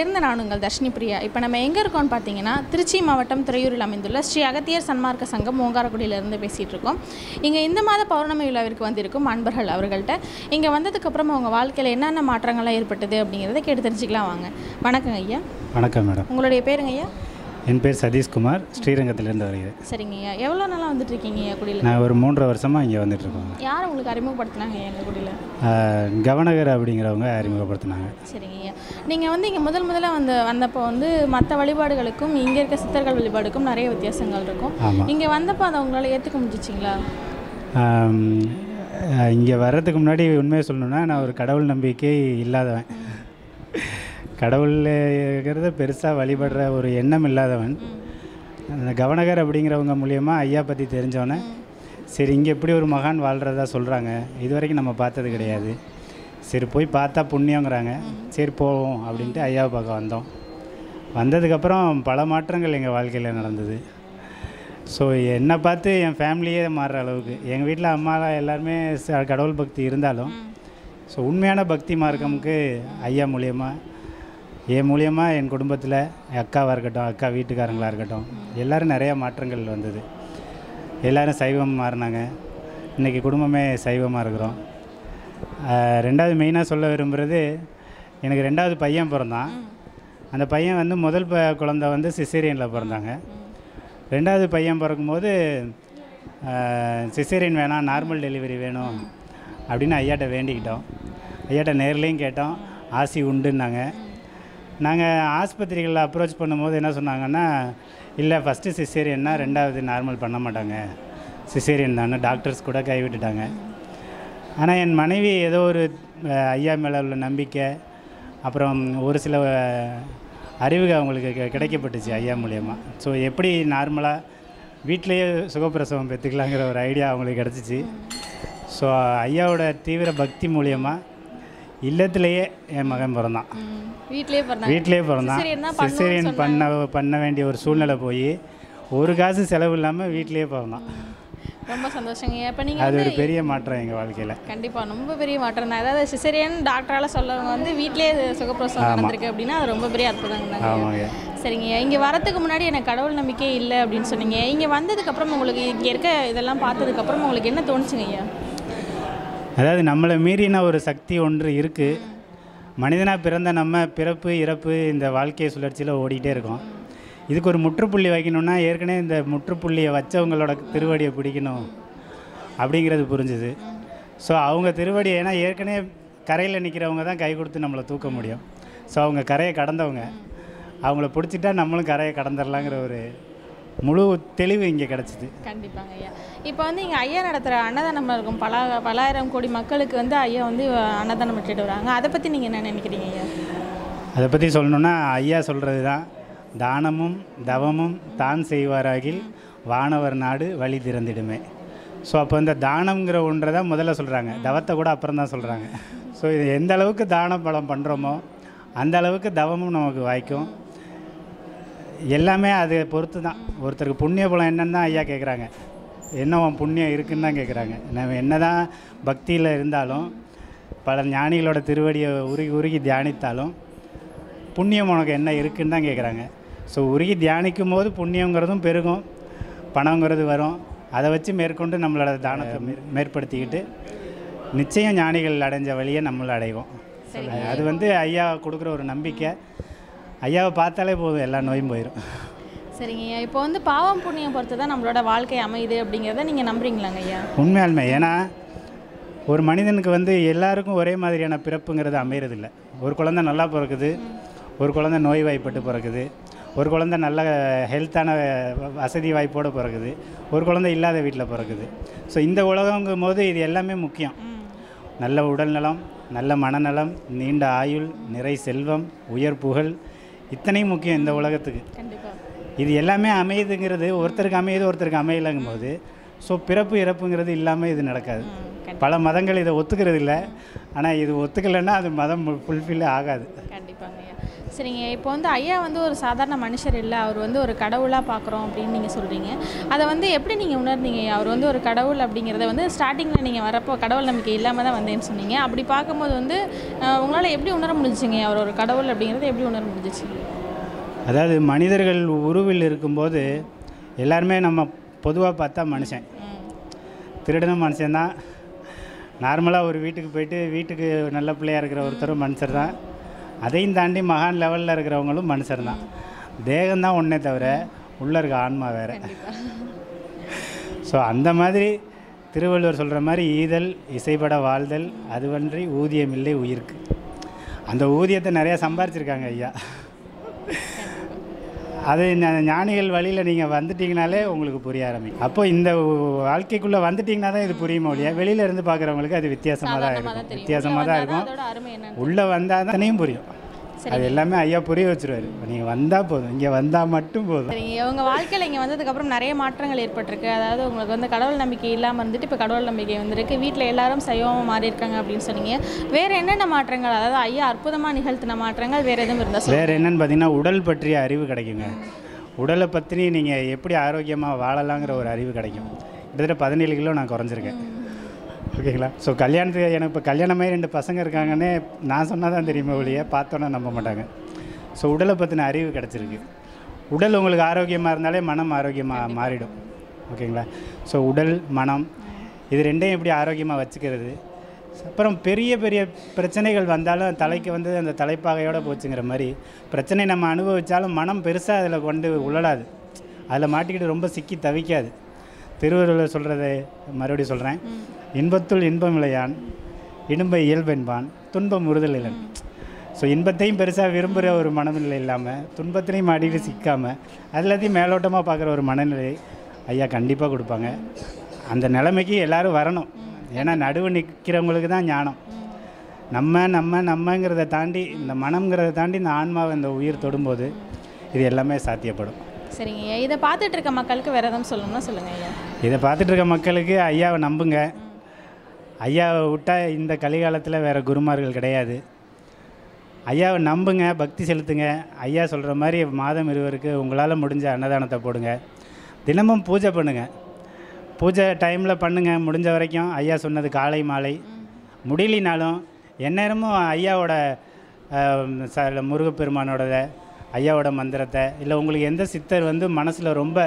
நான் உங்கள் தர்ஷினி பிரியா. இப்போ நம்ம எங்கே இருக்கோம்னு பார்த்தீங்கன்னா திருச்சி மாவட்டம் துறையூரில் அமைந்துள்ள ஸ்ரீ அகத்தியர் சன்மார்க்க சங்கம் ஓங்காரக்குடியிலேருந்து பேசிகிட்டு இருக்கோம். இங்கே இந்த மாத பௌர்ணமி விழாவிற்கு வந்திருக்கும் அன்பர்கள் அவர்கள்ட்ட இங்கே வந்ததுக்கப்புறம் அவங்க வாழ்க்கையில் என்னென்ன மாற்றங்கள்லாம் ஏற்பட்டது அப்படிங்கிறத கேட்டு தெரிஞ்சுக்கலாம் வாங்க. வணக்கங்க ஐயா. வணக்கம் மேடம். உங்களுடைய பேருங்க ஐயா? என் பேர் சதீஷ்குமார் ஸ்ரீரங்கத்திலேருந்து வருகிறேன். சரிங்க ஐயா. எவ்வளோ நாளாக வந்துட்டு இருக்கீங்க ஐயா குடியில்? நான் ஒரு மூன்றரை வருஷமாக இங்கே வந்துட்டுருக்கோங்க. யார் உங்களுக்கு அறிமுகப்படுத்தினாங்க எங்கள் குடியில்? கவனகர் அப்படிங்கிறவங்க அறிமுகப்படுத்தினாங்க. சரிங்க ஐயா. நீங்கள் வந்து இங்கே முதல் முதல்ல வந்து வந்தப்போ வந்து மற்ற வழிபாடுகளுக்கும் இங்கே இருக்க சித்தர்கள் வழிபாடுக்கும் நிறைய வித்தியாசங்கள் இருக்கும். இங்கே வந்தப்போ அதை உங்களால் ஏற்றுக்க முடிஞ்சிச்சிங்களா? இங்கே வர்றதுக்கு முன்னாடி உண்மையை சொல்லணுன்னா நான் ஒரு கடவுள் நம்பிக்கை இல்லாதவன். கடவுளுங்கிறத பெருசாக வழிபடுற ஒரு எண்ணம் இல்லாதவன். அந்த கவனகர் அப்படிங்கிறவங்க மூலியமாக ஐயா பற்றி தெரிஞ்சவொன்னே சரி இங்கே எப்படி ஒரு மகான் வாழ்கிறதா சொல்கிறாங்க இது வரைக்கும் நம்ம பார்த்தது கிடையாது. சரி போய் பார்த்தா புண்ணியங்கிறாங்க. சரி போவோம் அப்படின்ட்டு ஐயாவை பார்க்க வந்தோம். வந்ததுக்கப்புறம் பல மாற்றங்கள் எங்கள் வாழ்க்கையில் நடந்தது. ஸோ என்னை பார்த்து என் ஃபேமிலியே மாறுற அளவுக்கு. எங்கள் வீட்டில் அம்மாலாம் எல்லாருமே கடவுள் பக்தி இருந்தாலும் ஸோ உண்மையான பக்தி மார்க்கமுக்கு ஐயா மூலியமாக என் மூலியமாக என் குடும்பத்தில் அக்காவாக இருக்கட்டும் அக்கா வீட்டுக்காரங்களாக இருக்கட்டும் எல்லோரும் நிறையா மாற்றங்கள் வந்தது. எல்லோரும் சைவம் மாறினாங்க. இன்றைக்கி குடும்பமே சைவமாக இருக்கிறோம். ரெண்டாவது மெயினாக சொல்ல விரும்புகிறது எனக்கு ரெண்டாவது பையன் பிறந்தான். அந்த பையன் வந்து முதல் ப குழந்த வந்து சிசேரியனில் பிறந்தாங்க. ரெண்டாவது பையன் பிறக்கும்போது சிசேரியன் வேணாம் நார்மல் டெலிவரி வேணும் அப்படின்னு ஐயாட்ட வேண்டிக்கிட்டோம். ஐயாட்ட நேர்லேயும் கேட்டோம் ஆசி உண்டுன்னாங்க. நாங்கள் ஆஸ்பத்திரிகளில் அப்ரோச் பண்ணும்போது என்ன சொன்னாங்கன்னா இல்லை ஃபஸ்ட்டு சிசேரியன்னா ரெண்டாவது நார்மல் பண்ண மாட்டாங்க. சிசேரியன் தானே. டாக்டர்ஸ் கூட கைவிட்டுட்டாங்க. ஆனால் என் மனைவி ஏதோ ஒரு ஐயா மேலே உள்ள நம்பிக்கை அப்புறம் ஒரு சில அறிவுகள் அவங்களுக்கு கிடைக்கப்பட்டுச்சு ஐயா மூலியமாக ஸோ எப்படி நார்மலாக வீட்டிலையே சுகப்பிரசவம் பெற்றுக்கலாங்கிற ஒரு ஐடியா அவங்களுக்கு கிடச்சிச்சு. ஸோ ஐயாவோட தீவிர பக்தி மூலியமாக இல்லத்திலேயே என் மகன் பிறந்தான். வீட்டிலேயே பிறந்தான். Cesarean தான் பண்ணுவோம்னு சிசேரியன் பண்ண பண்ண வேண்டிய ஒரு சூழ்நிலை போய் ஒரு காசு செலவு இல்லாமல் வீட்டிலேயே பிறந்தான். ரொம்ப சந்தோஷங்க. இப்போ நீங்கள் அது ஒரு பெரிய மாற்றம் எங்கள் வாழ்க்கையில். கண்டிப்பாக ரொம்ப பெரிய மாற்றம் தான். அதாவது சிசரியன் டாக்டரால் சொல்லவங்க வந்து வீட்லேயே சுகப்பிரசவம் நடந்திருக்கு அப்படின்னா அது ரொம்ப பெரிய அற்புதம் ஆமாங்க. சரிங்க. இங்கே வரதுக்கு முன்னாடி எனக்கு கடவுள் நம்பிக்கை இல்லை அப்படின்னு சொன்னீங்க. இங்கே வந்ததுக்கப்புறம் உங்களுக்கு இங்கே இருக்க இதெல்லாம் பார்த்ததுக்கப்புறம் உங்களுக்கு என்ன தோணுச்சுங்க ஐயா? அதாவது நம்மளை மீறின ஒரு சக்தி ஒன்று இருக்குது மனிதனாக பிறந்த நம்ம பிறப்பு இறப்பு இந்த வாழ்க்கை சுழற்சியில் ஓடிட்டே இருக்கோம். இதுக்கு ஒரு முற்றுப்புள்ளி வைக்கணும்னா ஏற்கனவே இந்த முற்றுப்புள்ளியை வச்சவங்களோட திருவடியை பிடிக்கணும் அப்படிங்கிறது புரிஞ்சுது. ஸோ அவங்க திருவடி ஏன்னா ஏற்கனவே கரையில் நிற்கிறவங்க தான் கை கொடுத்து நம்மளை தூக்க முடியும். ஸோ அவங்க கரையை கடந்தவங்க. அவங்கள பிடிச்சிட்டா நம்மளும் கரையை கடந்துடலாங்கிற ஒரு முழு தெளிவு இங்கே கிடச்சிது. கண்டிப்பாங்க ஐயா. இப்போ வந்து இங்கே ஐயா நடத்துகிற அன்னதானம் இருக்கும். பல பலாயிரம் கோடி மக்களுக்கு வந்து ஐயா வந்து அன்னதானம் விட்டுட்டு வராங்க. அதை பற்றி நீங்கள் என்ன நினைக்கிறீங்க ஐயா? அதை பற்றி சொல்லணுன்னா ஐயா சொல்கிறது தான். தானமும் தவமும் தான் செய்வாராகில் வானவர் நாடு வழி திறந்திடுமே. ஸோ அப்போ இந்த தானம்ங்கிற ஒன்றை தான் முதல்ல சொல்கிறாங்க தவத்தை கூட அப்புறம் தான் சொல்கிறாங்க ஸோ இது எந்த அளவுக்கு தான பலம் பண்ணுறோமோ அந்த அளவுக்கு தவமும் நமக்கு வாய்க்கும். எல்லாமே அதை பொறுத்து தான். ஒருத்தருக்கு புண்ணிய பலம் என்னன்னு தான் ஐயா கேட்குறாங்க என்ன உன் புண்ணியம் இருக்குன்னு தான் கேட்குறாங்க நம்ம என்ன தான் பக்தியில் இருந்தாலும் பல ஞானிகளோட திருவடியை உருகி உருகி தியானித்தாலும் புண்ணியம் உனக்கு என்ன இருக்குன்னு தான் கேட்குறாங்க ஸோ உருகி தியானிக்கும் போது புண்ணியங்கிறதும் பெருகும் பணங்கிறது வரும். அதை வச்சு மேற்கொண்டு நம்மளோட தானத்தை மேற்- மேற்படுத்திக்கிட்டு நிச்சயம் ஞானிகள் அடைஞ்ச வழியை நம்மளும் அடைவோம். அது வந்து ஐயா கொடுக்குற ஒரு நம்பிக்கை. ஐயாவை பார்த்தாலே போதும் எல்லா நோயும் போயிடும் சரிங்க ஐயா. இப்போ வந்து பாவம் புண்ணியம் பொறுத்து தான் நம்மளோட வாழ்க்கை அமையுது அப்படிங்கிறத நீங்கள் நம்புறீங்களாங்க ஐயா? உண்மையாலுமே ஏன்னா ஒரு மனிதனுக்கு வந்து எல்லாருக்கும் ஒரே மாதிரியான பிறப்புங்கிறது அமையறதில்ல. ஒரு குழந்தை நல்லா பிறக்குது ஒரு குழந்தை நோய் வாய்ப்பட்டு பிறக்குது ஒரு குழந்தை நல்ல ஹெல்த்தான வசதி வாய்ப்போடு பிறக்குது ஒரு குழந்தை இல்லாத வீட்டில் பிறக்குது. ஸோ இந்த உலகங்கும் போது இது எல்லாமே முக்கியம். நல்ல உடல்நலம் நல்ல மனநலம் நீண்ட ஆயுள் நிறை செல்வம் உயர் புகழ் இத்தனையும் முக்கியம் இந்த உலகத்துக்கு. கண்டிப்பாக இது எல்லாமே அமையுதுங்கிறது ஒருத்தருக்கு அமையுது ஒருத்தருக்கு அமையலைங்கும் போது ஸோ பிறப்பு இறப்புங்கிறது இல்லாமல் இது நடக்காது. பல மதங்கள் இதை ஒத்துக்கிறது இல்லை ஆனால் இது ஒத்துக்கலைன்னா அது மதம் ஃபுல்ஃபில் ஆகாது. கண்டிப்பாங்க சரிங்க இப்போ வந்து ஐயா வந்து ஒரு சாதாரண மனுஷர் இல்லை. அவர் வந்து ஒரு கடவுளாக பார்க்குறோம் அப்படின்னு நீங்கள் சொல்கிறீங்க அதை வந்து எப்படி நீங்கள் உணர்ந்தீங்க? அவர் வந்து ஒரு கடவுள் அப்படிங்கிறத வந்து ஸ்டார்டிங்கில் நீங்கள் வரப்போ கடவுள் நம்பிக்கை இல்லாமல் தான் வந்தேன்னு சொன்னீங்க. அப்படி பார்க்கும்போது வந்து உங்களால் எப்படி உணர முடிஞ்சுங்க அவர் ஒரு கடவுள் அப்படிங்கிறத எப்படி உணர முடிஞ்சிச்சு? அதாவது மனிதர்கள் உருவில் இருக்கும்போது எல்லாருமே நம்ம பொதுவாக பார்த்தா மனுஷன். திருடனும் மனுஷன்தான். நார்மலாக ஒரு வீட்டுக்கு போயிட்டு வீட்டுக்கு நல்ல பிள்ளையாக இருக்கிற ஒருத்தரும் மனுஷர் தான் அதையும் தாண்டி மகான் லெவலில் இருக்கிறவங்களும் மனுஷர் தான் தேகம்தான் ஒன்றே தவிர உள்ளே இருக்க ஆன்மா வேறு. ஸோ அந்த மாதிரி திருவள்ளுவர் சொல்கிற மாதிரி ஈதல் இசைப்பட வாழ்தல் அதுவன்றி ஊதியம் இல்லை உயிருக்கு. அந்த ஊதியத்தை நிறையா சம்பாரிச்சிருக்காங்க ஐயா. அது ஞானிகள் வழியில் நீங்கள் வந்துட்டீங்கனாலே உங்களுக்கு புரிய ஆரம்பிக்கும். அப்போ இந்த வாழ்க்கைக்குள்ளே வந்துட்டீங்கன்னா தான் இது புரியுமா ஒழிய? வெளியில இருந்து பார்க்குறவங்களுக்கு அது வித்தியாசமாக தான் தான் இருக்கும். வித்தியாசமாக தான் இருக்கும். உள்ளே வந்தால் தானேயும் புரியும். அது எல்லாமே ஐயா புரிய வச்சுருவாரு. நீங்கள் வந்தால் போதும். இங்கே வந்தால் மட்டும் போதும். சரிங்க உங்கள் வாழ்க்கையில் இங்கே வந்ததுக்கப்புறம் நிறைய மாற்றங்கள் ஏற்பட்டிருக்கு. அதாவது உங்களுக்கு வந்து கடவுள் நம்பிக்கை இல்லாமல் இருந்துட்டு இப்போ கடவுள் நம்பிக்கை வந்திருக்கு. வீட்டில் எல்லாரும் சைவமாக மாறி இருக்காங்க அப்படின்னு சொன்னீங்க. வேறு என்னென்ன மாற்றங்கள்? அதாவது ஐயா அற்புதமாக நிகழ்த்தின மாற்றங்கள் வேறு எதுவும் இருந்தால் வேறு என்னன்னு பார்த்தீங்கன்னா உடல் பற்றிய அறிவு கிடைக்குங்க. உடலை பற்றி நீங்கள் எப்படி ஆரோக்கியமாக வாழலாங்கிற ஒரு அறிவு கிடைக்கும். கிட்டத்தட்ட பதினேழு கிலோ நான் குறைஞ்சிருக்கேன். ஓகேங்களா? ஸோ கல்யாணத்துக்கு எனக்கு இப்போ கல்யாணமே ரெண்டு பசங்க இருக்காங்கன்னு நான் சொன்னால் தான் தெரியுமா ஒழிய பார்த்தோன்னா நம்ப மாட்டாங்க. ஸோ உடலை பற்றின அறிவு கிடச்சிருக்கு. உடல் உங்களுக்கு ஆரோக்கியமாக இருந்தாலே மனம் ஆரோக்கியமாக மாறிடும். ஓகேங்களா? ஸோ உடல் மனம் இது ரெண்டையும் எப்படி ஆரோக்கியமாக வச்சுக்கிறது? அப்புறம் பெரிய பெரிய பிரச்சனைகள் வந்தாலும் தலைக்கு வந்து அந்த தலைப்பாகையோடு போச்சுங்கிற மாதிரி பிரச்சனை நம்ம அனுபவித்தாலும் மனம் பெருசாக அதில் கொண்டு உழலாது. அதில் மாட்டிக்கிட்டு ரொம்ப சிக்கி தவிக்காது. திருவள்ளுவர் சொல்கிறத மறுபடியும் சொல்கிறேன் இன்பத்துள் இன்பம் இளையான் இடும்பை இயல்பென்பான் துன்பம் உறுதல் ஸோ இன்பத்தையும் பெருசாக விரும்புகிற ஒரு மனநிலை இல்லாமல் துன்பத்திலையும் மாட்டிட்டு சிக்காமல் அது எல்லாத்தையும் மேலோட்டமாக பார்க்குற ஒரு மனநிலை ஐயா கண்டிப்பாக கொடுப்பாங்க. அந்த நிலைமைக்கு எல்லாரும் வரணும். ஏன்னா நடுவு நிற்கிறவங்களுக்கு தான் ஞானம். நம்ம நம்ம நம்மங்கிறத தாண்டி இந்த மனம்ங்கிறத தாண்டி இந்த ஆன்மாவை இந்த உயிர் தொடும்போது இது எல்லாமே சாத்தியப்படும். சரிங்க ஐயா. இதை பார்த்துட்டு இருக்க மக்களுக்கு வேறு எதுவும் சொல்லணும்னா சொல்லுங்கள் ஐயா. இதை பார்த்துட்டு இருக்க மக்களுக்கு ஐயாவை நம்புங்க. ஐயாவை விட்டால் இந்த கலிகாலத்தில் வேறு குருமார்கள் கிடையாது. ஐயாவை நம்புங்க பக்தி செலுத்துங்க. ஐயா சொல்கிற மாதிரி மாதம் இருவருக்கு உங்களால் முடிஞ்ச அன்னதானத்தை போடுங்க. தினமும் பூஜை பண்ணுங்கள் பூஜை டைமில் பண்ணுங்கள் முடிஞ்ச வரைக்கும் ஐயா சொன்னது காலை மாலை. முடியலினாலும் எந்நேரமும் ஐயாவோட ஆஹ், ச முருகப்பெருமானோட ஐயாவோட மந்திரத்தை இல்லை உங்களுக்கு எந்த சித்தர் வந்து மனசில் ரொம்ப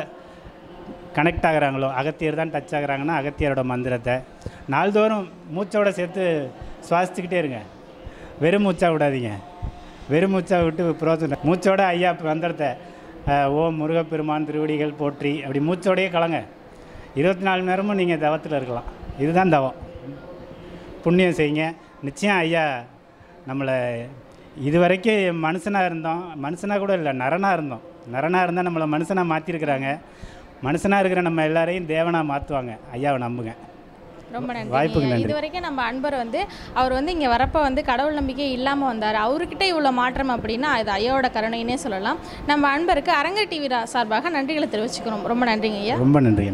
கனெக்ட் ஆகிறாங்களோ அகத்தியர் தான் டச் ஆகிறாங்கன்னா அகத்தியரோட மந்திரத்தை. நாள்தோறும் மூச்சோட சேர்த்து சுவாசிச்சுக்கிட்டே இருங்க. வெறும் மூச்சா விடாதீங்க. வெறும் மூச்சா விட்டு புரோஜனம் மூச்சோட ஐயா மந்திரத்தை ஓம் முருகப்பெருமான் திருவடிகள் போற்றி அப்படி மூச்சோடையே கலங்க. இருபத்தி நாலு நேரமும் நீங்கள் தவத்தில் இருக்கலாம். இதுதான் தவம். புண்ணியம் செய்யுங்க. நிச்சயம் ஐயா நம்மளை இது வரைக்கும் மனுஷனாக இருந்தோம். மனுஷனாக கூட இல்லை நரனாக இருந்தோம். நரனாக இருந்தால் நம்மளை மனுஷனாக மாற்றிருக்கிறாங்க மனுஷனாக இருக்கிற நம்ம எல்லாரையும் தேவனாக மாற்றுவாங்க ஐயாவை நம்புங்க. ரொம்ப நன்றி. இது வரைக்கும் நம்ம அன்பர் வந்து அவர் வந்து இங்கே வரப்போ வந்து கடவுள் நம்பிக்கை இல்லாமல் வந்தார். அவர்கிட்ட இவ்வளோ மாற்றம் அப்படின்னா அது ஐயாவோட கருணைன்னே சொல்லலாம். நம்ம அன்பருக்கு அரங்க டிவி சார்பாக நன்றிகளை தெரிவிச்சுக்கிறோம். ரொம்ப நன்றிங்க ஐயா. ரொம்ப நன்றி